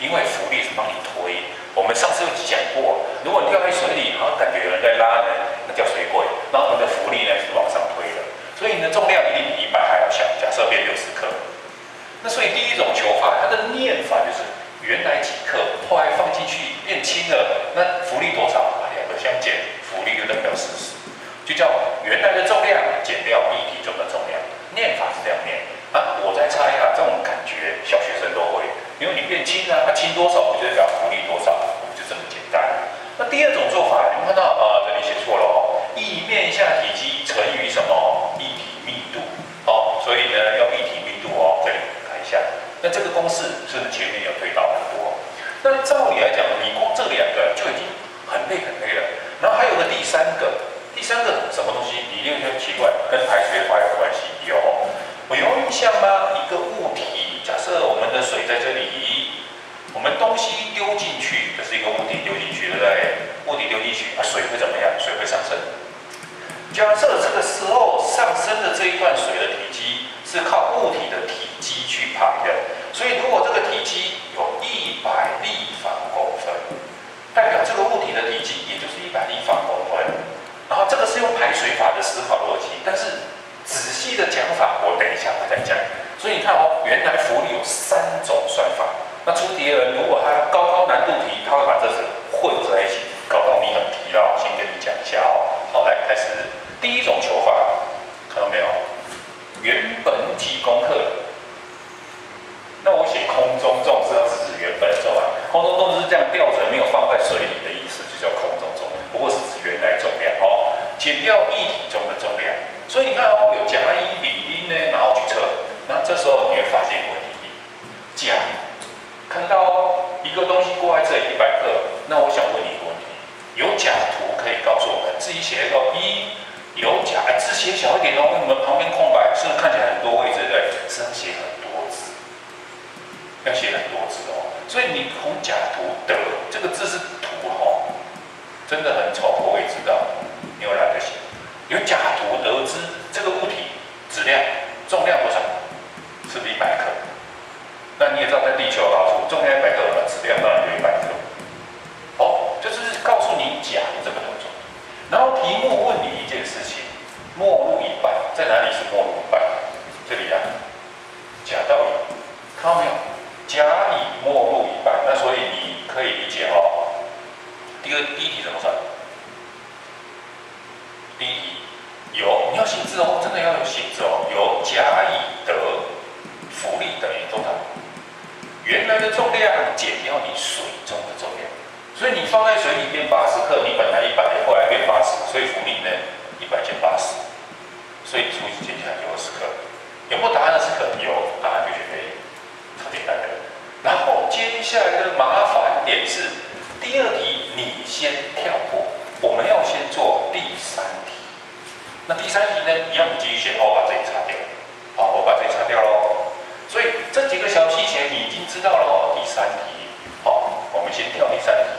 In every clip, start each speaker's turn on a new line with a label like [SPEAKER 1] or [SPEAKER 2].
[SPEAKER 1] 因为浮力是帮你推。我们上次有讲过，如果你掉在水里，然后感觉有人在拉呢，那叫水鬼。然后你的浮力呢是往上推的，所以你的重量一定比一百还要小。假设变六十克，那所以第一种求法，它的念法就是原来几克，后来放进去变轻了，那浮力多少？两个相减，浮力就代表四十，就叫原来的重量减掉一体中的重量。念法是这样念啊，我再猜一下，这种感觉小学生都会。因为你变轻了，它轻多少，就代表浮力多少，就这么简单。那第二种做法，你们看到啊，这里写错了哦，液面下体积乘以什么？液体密度。好，所以呢要液体密度哦，这里看一下。那这个公式是不是前面有推到很多？那照理来讲，你光这两个就已经很累很累了。然后还有个第三个，第三个什么东西？你有点奇怪，跟排水法有关系？有，我有印象吗？一个物体。假设我们的水在这里，我们东西丢进去，这是一个物体丢进去，对不对？物体丢进去，啊，水会怎么样？水会上升。假设这个时候上升的这一段水的体积是靠物体的体积去排的，所以如果这个体积有一百立方公分，代表这个物体的体积也就是一百立方公分。然后这个是用排水法的思考逻辑，但是仔细的讲法，我等一下会再讲。所以你看哦，原来浮力有三种算法。那出题人如果他高高难度题，他会把这些混在一起，搞到你很疲劳。先跟你讲一下哦。好，来开始。第一种求法，看到没有？原本几公克？那我写空中重是要指原本重啊。空中重是这样吊着，没有放在水里的意思，就叫空中重。不过是指原来重量哦，减掉液体中的重量。所以你看哦，有甲乙丙丁呢，然后去测。那这时候你会发现问题，甲看到一个东西挂在这里一百个，那我想问你一个问题，有假图可以告诉我们，自己写一个一有假，字写小一点哦，你们旁边空白是不是看起来很多位置？对？是要写很多字，要写很多字哦，所以你从假图得这个字是图哦，真的很丑，我也知道，你有懒得写，有甲图得知这个物体质量重量多少？是不是一百克？那你也知道，在地球高处，重量一百克，质量当然就一百克。哦，就是告诉你甲这个动作。然后题目问你一件事情：末路一半在哪里是末路一半？这里啊，甲到乙，看到没有？甲乙末路一半，那所以你可以理解哦。第二第一题怎么算？第一题有你要写字哦，真的要有写字哦。有甲乙得。浮力等于多少？原来的重量减掉你水中的重量，所以你放在水里面八十克，你本来一百，后来变八十，所以浮力呢一百减八十，所以除以减起来就二十克。有没有答案的时刻？有，答案就选 A，超简单的。然后接下来的麻烦点是，第二题你先跳过，我们要先做第三题。那第三题呢，一样继续选，我把这里擦掉。我把这里擦掉喽。所以这几个小细节你已经知道了哦。第三题，好，我们先跳第三题。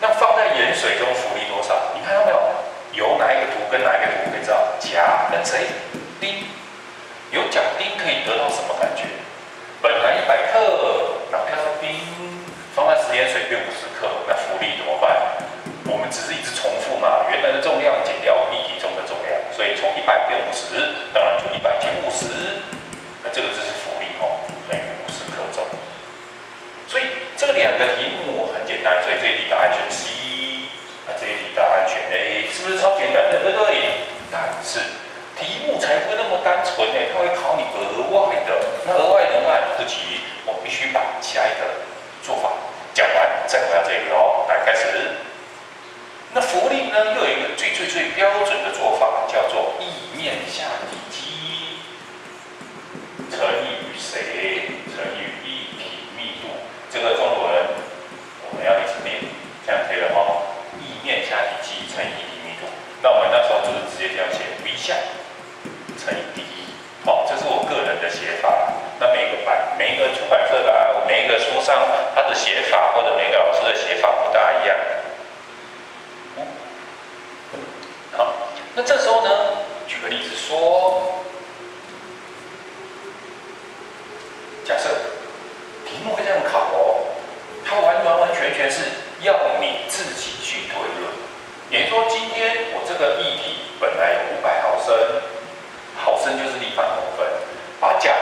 [SPEAKER 1] 那放在盐水中浮力多少？你看到没有？有哪一个图跟哪一个图可以知道？甲跟谁？丁。有甲丁可以得到什么感觉？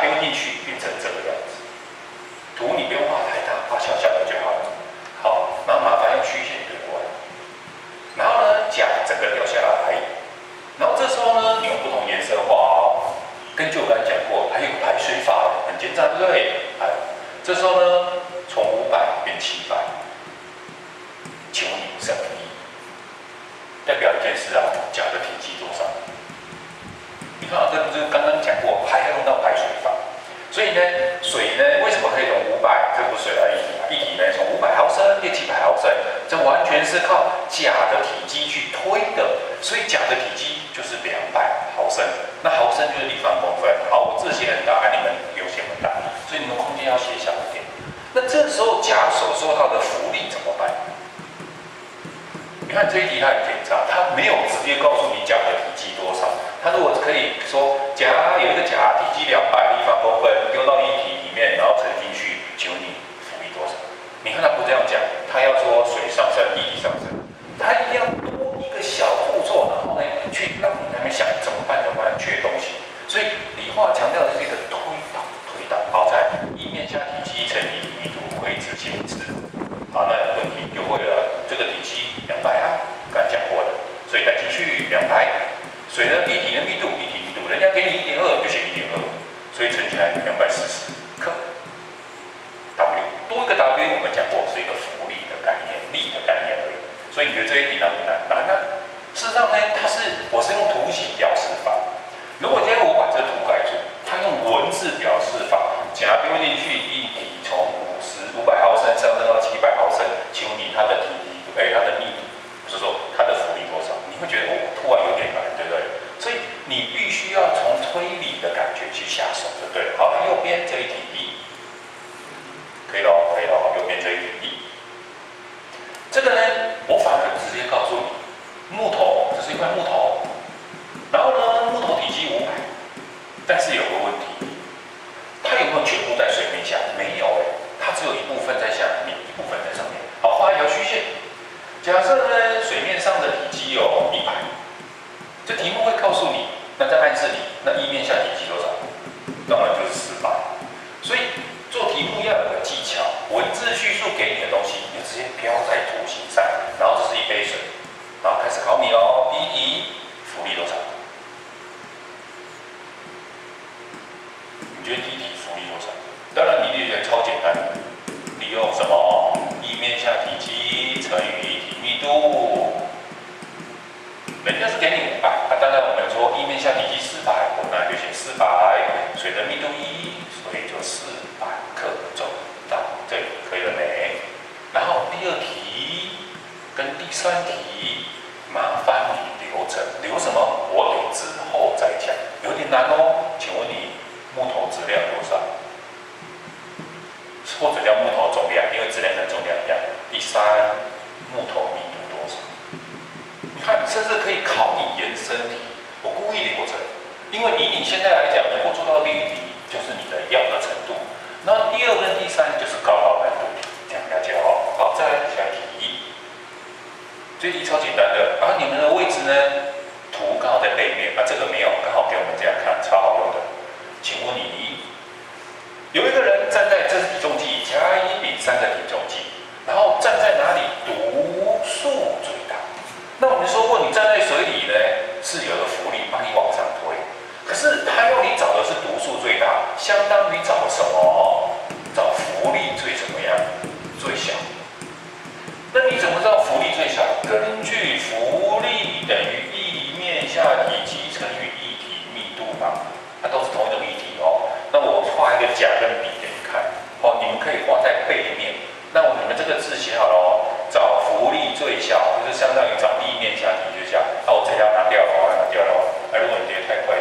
[SPEAKER 1] и ничьи. United Camp Basis.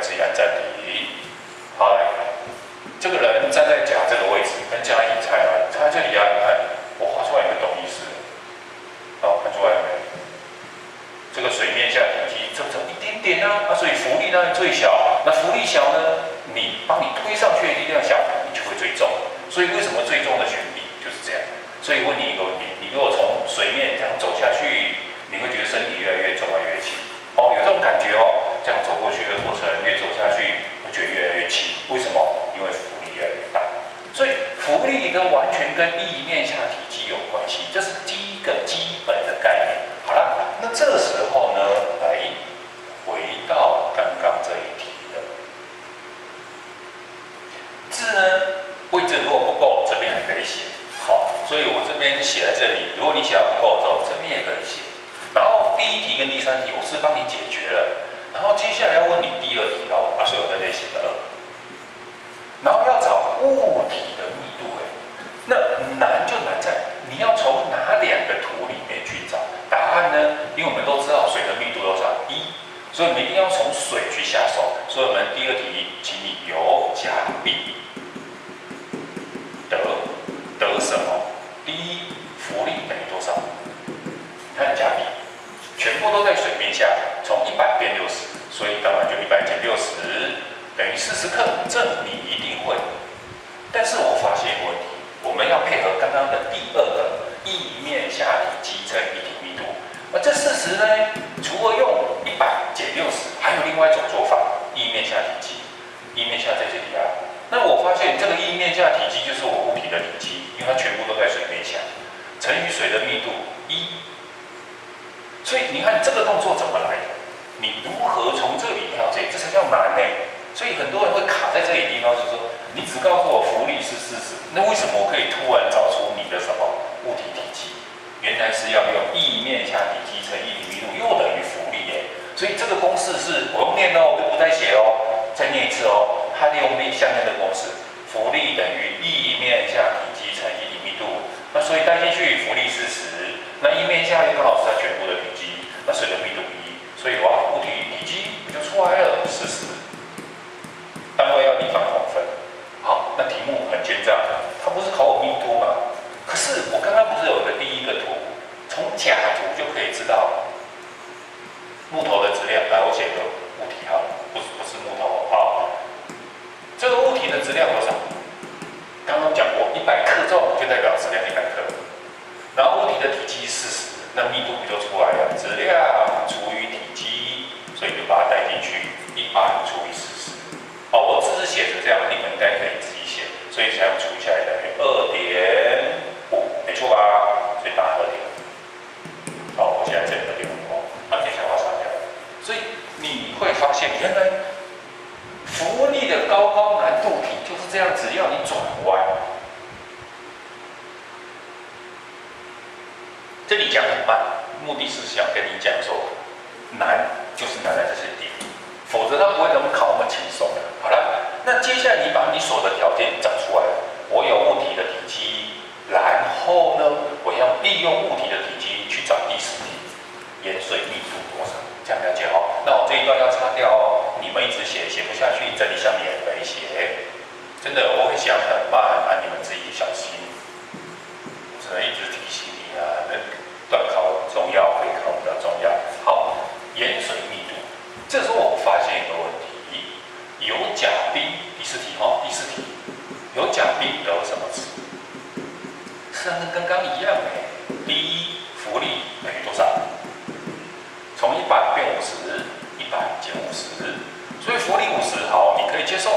[SPEAKER 1] yang. 全跟地面下体积有关系，这是第一个基本的概念。好了，那这时候呢，来回到刚刚这一题的字呢，位置如果不够，这边还可以写。好，所以我这边写在这里。如果你写不够的时候，这边也可以写。然后第一题跟第三题，我是帮你解决了。然后接下来要问你第二题哦，啊，所以我在这里写的二。然后要找物体的密度，哎，那难就难在你要从哪两个图里面去找答案呢？因为我们都知道水的密度多少一，所以我们一定要从水去下手。所以我们第二题，请你有加 B 得得什么？第一浮力等于多少？看加 B，全部都在水面下，从一百变六十，所以当然就一百减六十。等于四十克，这你一定会。但是我发现一个问题，我们要配合刚刚的第二个意面下体积乘一体密度。而这四十呢，除了用一百减六十，还有另外一种做法，意面下体积。意面下在这里啊。那我发现这个翼面下体积就是我物体的体积，因为它全部都在水面下，乘以水的密度一。所以你看这个动作怎么来的？你如何从这里跳这里？这才叫难呢。所以很多人会卡在这里地方，就是说，你只告诉我浮力是四十，那为什么我可以突然找出你的什么物体体积？原来是要用翼面下体积乘一体密度，又等于浮力耶。所以这个公式是我用念哦，我就不再写哦，再念一次哦。它利用那下面的公式，浮力等于翼面下体积乘一体密度。那所以带进去浮力四十，那翼面下又刚好是它全部的体积，那水的密度，就出来了，四十。单位要立方公分，好，那题目很奸诈，它不是考我密度吗？可是我刚刚不是有一个第一个图，从甲图就可以知道木头的质量，来我写个物体哈，不是不是木头，好，这个物体的质量多少？刚刚讲过，一百克重就代表质量一百克，然后物体的体积四十，那密度不就出来了？质量除以体积，所以就把它带进去，一百除以四。哦，我只是写成这样，你们应该可以自己写，所以才除起来等于二点五，没错吧？所以答案二点五。好，我现在这里二点五哦，把电下画上掉。所以你会发现，原来浮力的高高难度题就是这样，只要你转弯。这里讲很慢，目的是想跟你讲说，难就是难在这些点，否则它不会那么考那么轻松的。好了，那接下来你把你所有的条件找出来。我有物体的体积，然后呢，我要利用物体的体积去找第十题，盐水密度多少？这样了解哦？那我这一段要擦掉哦，你们一直写写不下去，整理下面也可以写。真的，我会想很慢，啊，你们自己小心。只能一直提醒你啊，那段考很重要，会考比较重要。好，盐水密度，这时候我发现一个问题。有甲冰，第四题哈，第四题有甲冰得什么值？是 跟刚刚一样哎。第一，浮力等于多少？从一百变五十，一百减五十，所以浮力五十，好，你可以接受。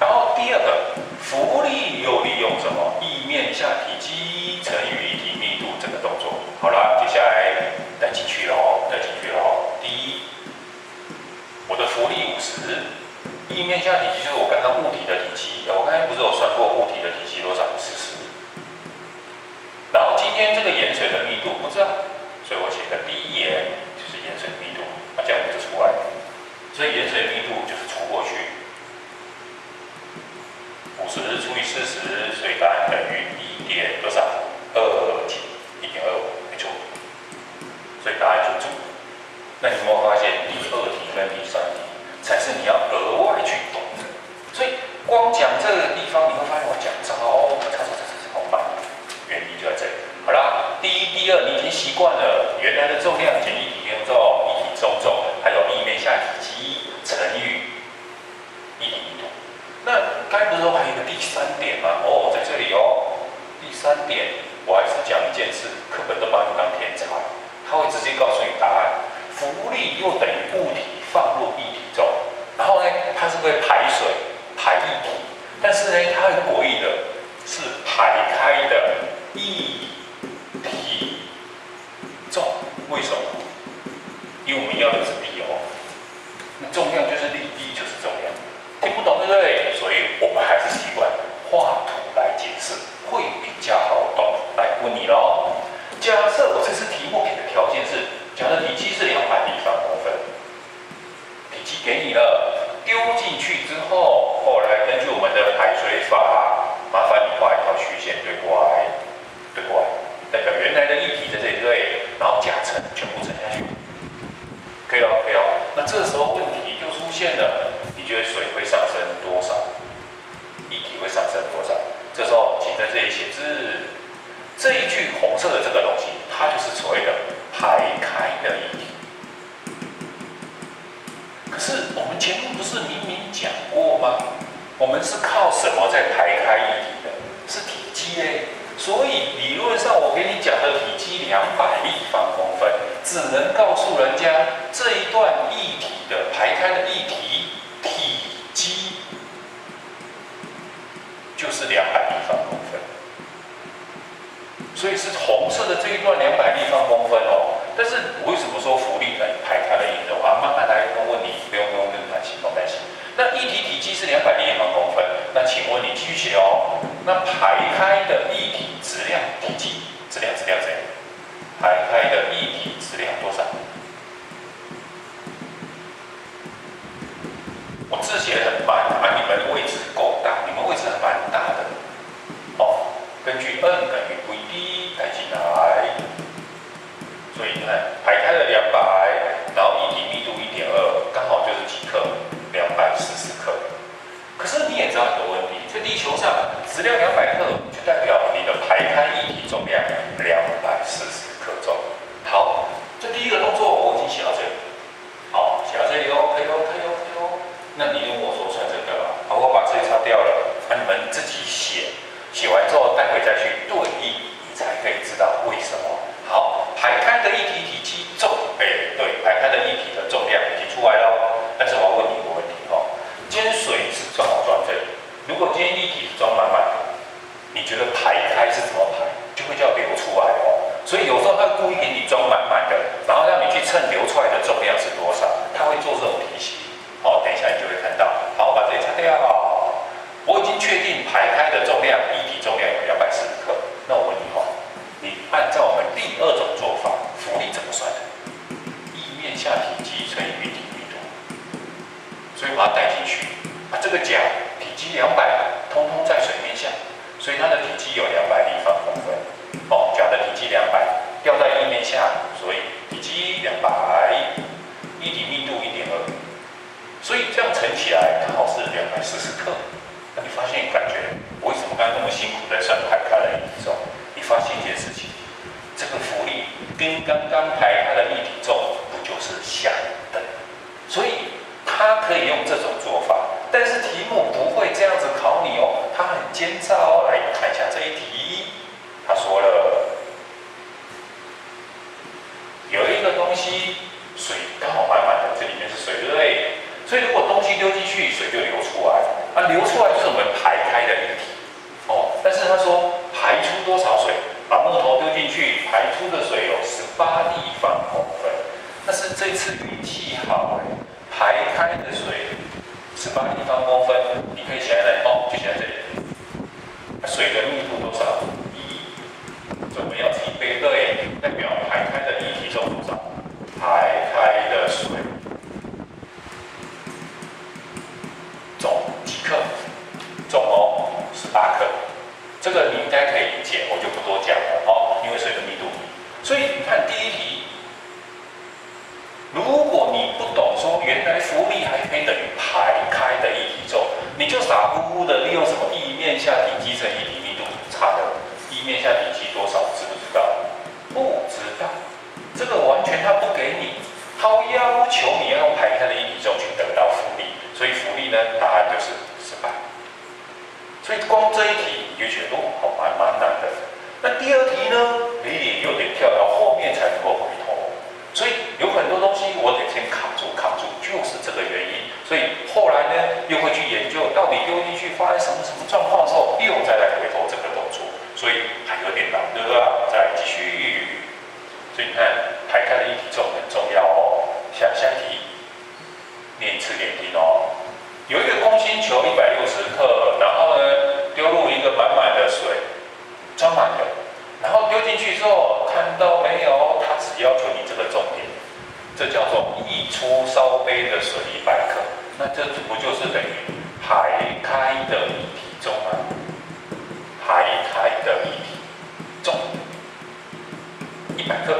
[SPEAKER 1] 然后第二个，浮力又利用什么？翼面下体积乘以一体密度这个动作。好了，接下来带进去喽，带进去喽。第一，我的浮力五十。地面下体积就是我刚刚物体的体积，我刚才不是有算过物体的体积多少？四十。然后今天这个盐水的密度不知道，所以我写个第一盐就是盐水密度，啊，这样就出来。所以盐水密度就是除过去，五十除以四十，所以答案等于一点多少？二几？一点二五，没错。所以答案就中。那你有没有发现第二题跟第三题？才是你要额外去懂的，所以光讲这个地方，你会发现我讲超超超超超慢，原因就在这里。好了，第一、第二，你已经习惯了原来的重量减一体重，一体重重，还有地面下体积乘以一体密度。点，我还是讲一件事？课本都把你当天才，他会直接告诉你答案。浮力又等于物体放入液体中，然后呢，它是会排水排液体，但是呢，它很诡异的是排开的液体重，为什么？因为我们要的是力哦，那重量就是力，力就是重量，听不懂对不对？所以我们还是习惯画图来解释，会比较好懂。来问你喽，假设我这次题目给的条件是。假设体积是两百立方公分，体积给你了，丢进去之后，后来根据我们的排水法，麻烦你画一条曲线对过来，对过来，代表原来的液体在这里对，然后加沉，全部沉下去，可以了，可以了。那这时候问题就出现了，你觉得水会上升多少？液体会上升多少？这时候请在这里写字，这一句红色的这个东西，它就是所谓的。排开的液体，可是我们前面不是明明讲过吗？我们是靠什么在排开液体的？是体积诶。所以理论上我给你讲的体积两百立方公分，只能告诉人家这一段液体的排开的液体体积就是两百立方公分。所以是红色的这一段两百立方公分哦，但是我为什么说浮力来排开的液体啊？慢慢来，问你不用不用担心，不用担心。那液体体积是两百立方公分，那请问你继续写哦。那排开的液体质量体积质量质量怎样？排开的液体质量多少？我字写的很慢，啊，你们的位置够大，你们位置还蛮大的哦。根据 n 等于 v_d 带进来，所以你看排开了两百，然后液体密度一点二，刚好就是几克？两百四十克。可是你也知道一个问题，在地球上质量两百克，就代表你的排开液体重量两百四十克重。好，这第一个动作我已经写到这里，好，写到这里哦，可以哦，可以哦，可以哦。那你用我说算这个了，好，我把这里擦掉了，那你们自己写。写完之后，待会再去对应，你才可以知道为什么。好，排开的液体体积重，哎，对，排开的液体的重量已经出来了。但是我要问你一个问题哦，今天水是装好装这里，如果今天液体是装满满的，你觉得排开是怎么排？就会叫流出来哦。所以有时候他故意给你装满满的，然后让你去称流出来的重量是多少，他会做这种题型。好，等一下你就会看到。好，我把这里擦掉。我已经确定排开的重量，液体重量有两百四十克。那我问你哦，你按照我们第二种做法，浮力怎么算的？液面下体积乘以液体密度。所以把它带进去。啊，这个甲体积两百，通通在水面下，所以它的体积有两百立方公分。哦，甲的体积两百，掉在液面下，所以体积两百，液体密度一点二。所以这样乘起来，刚好是两百四十克。那你发现感觉，为什么刚刚那么辛苦在算排开的液体重？你发现一件事情，这个浮力跟刚刚排开的液体重不就是相等？所以它可以用这种做法，但是题目不会这样子考你哦，它很奸诈哦。来看一下这一题，他说了，有一个东西水刚好满满的，这里面是水，对不对？所以如果东西丢进去，水就流出，啊，流出来就是我们排开的液体，哦。但是他说排出多少水？把木头丢进去，排出的水有十八立方公分。但是这次运气好，排开的水十八立方公分，你可以写下来哦，就写在这里。水的密度多少？一，怎么样自己背对，代表排开的液体重多少？排开的水。重几克？重哦，十八克。这个你应该可以理解，我就不多讲了哦。因为水的密度，所以你看第一题，如果你不懂说原来浮力还可以等于排开的液体重，你就傻乎乎的利用什么液面下体积乘液体密度差的，液面下体积多少？知不知道？不知道。这个完全他不给你，他要求你要用排开的液体重去得到浮力。所以浮力呢，答案就是失败。所以光这一题你就觉得哦，好蛮蛮难的。那第二题呢？哎，又会去研究到底丢进去发生什么什么状况之后，又再来回头这个动作，所以还有点难的啊。再继续，所以你看排开的一体重很重要哦。下下一题，念一次点听哦。有一个空心球一百六十克，然后呢丢入一个满满的水，装满了，然后丢进去之后，看到没有？它只要求你这个重点，这叫做溢出烧。那这不就是等于排开的一体重吗？排开的一体重一百克。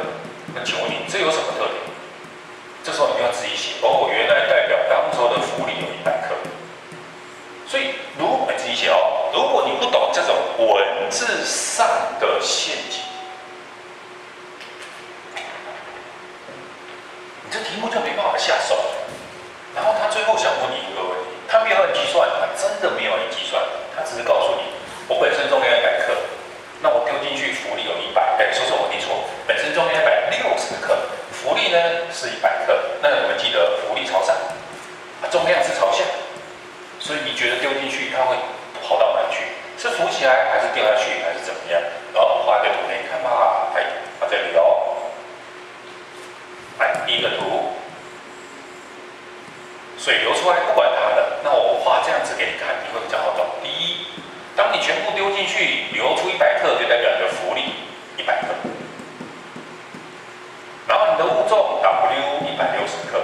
[SPEAKER 1] 那请问你这有什么特点？这时候你要自己写哦，原来代表当初的浮力有一百克。所以如果自己写哦，如果你不懂这种文字上的陷阱，你这题目就没办法下手。然后他最后想问你一个问题，他没有按计算，他真的没有按计算，他只是告诉你，我本身重量一百克，那我丢进去浮力有一百，哎，说错我听错，本身重量一百六十克，浮力呢是一百克，那你们记得浮力朝上，重量是朝下，所以你觉得丢进去它会跑到哪去？是浮起来掉下去还是怎么样？然后画一个图给你看吧，哎，它这里哦，来第一个图。水流出来不管它的，那我画这样子给你看，你会比较好懂。第一，当你全部丢进去，流出一百克，就代表你的浮力一百克。然后你的物重 W 一百六十克，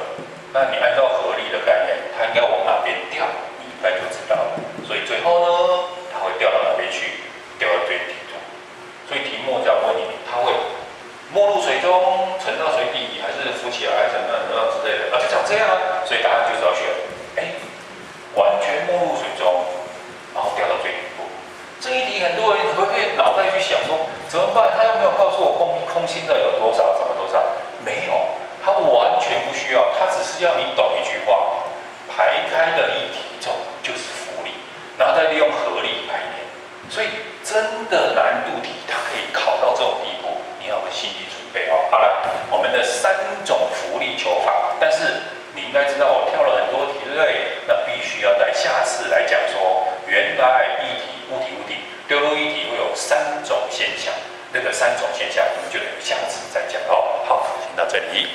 [SPEAKER 1] 那你按照合力的概念，它应该往哪边掉，你应该就知道了。所以最后呢，它会掉到哪边去？掉到最底部。所以题目这样问你，它会没入水中，沉到水底，起来，怎么样怎么之类的？啊，就长这样啊。所以答案就是要选，哎，完全没入水中，然后掉到最底部。这一题很多人会会脑袋去想说，怎么办？他又没有告诉我空空心的有多少，怎么多少？没有，他完全不需要，他只是要你懂三种浮力求法，但是你应该知道我跳了很多题，对不对？那必须要在下次来讲说，原来一体、物体、物体丢入一体会有三种现象，那个三种现象我们就下次再讲哦。好，先到这里。